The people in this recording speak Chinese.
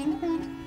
And.